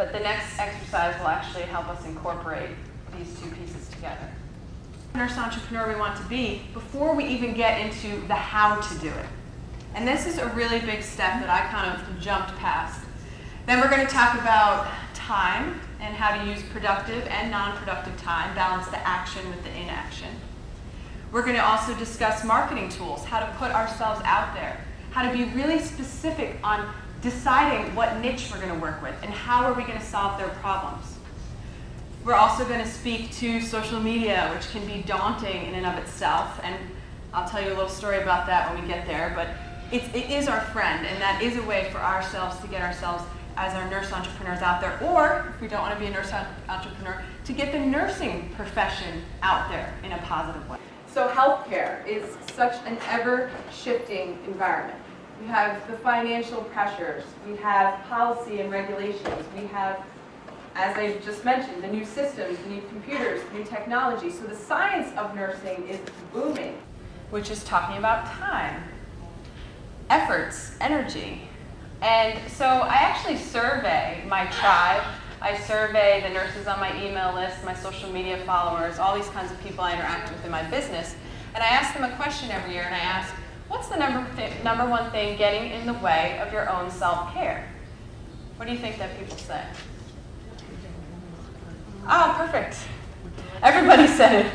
but the next exercise will actually help us incorporate these two pieces together. Nurse entrepreneur we want to be before we even get into the how to do it. And this is a really big step that I kind of jumped past. Then we're going to talk about time and how to use productive and non-productive time, balance the action with the inaction. We're going to also discuss marketing tools, how to put ourselves out there, how to be really specific on deciding what niche we're going to work with and how are we going to solve their problems. We're also going to speak to social media, which can be daunting in and of itself, and I'll tell you a little story about that when we get there, but it's, it is our friend, and that is a way for ourselves to get ourselves as our nurse entrepreneurs out there, or if we don't want to be a nurse entrepreneur, to get the nursing profession out there in a positive way. So healthcare is such an ever-shifting environment. We have the financial pressures, we have policy and regulations, we have, as I just mentioned, the new systems, the new computers, new technology. So the science of nursing is booming, which is talking about time, efforts, energy, and so I actually survey my tribe. I survey the nurses on my email list, my social media followers, all these kinds of people I interact with in my business. And I ask them a question every year, and I ask, what's the number, number one thing getting in the way of your own self-care? What do you think that people say? Ah, perfect. Everybody said it.